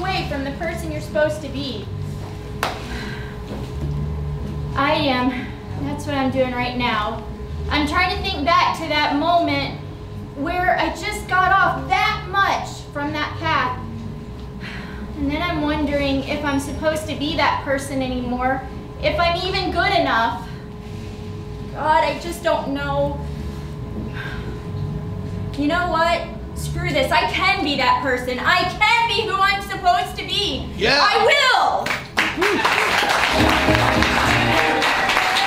away from the person you're supposed to be. I am. That's what I'm doing right now. I'm trying to think back to that moment where I just got off that much from that path. And then I'm wondering if I'm supposed to be that person anymore, if I'm even good enough. God, I just don't know. You know what? Screw this. I can be that person. I can be who I'm supposed to be. Yeah. I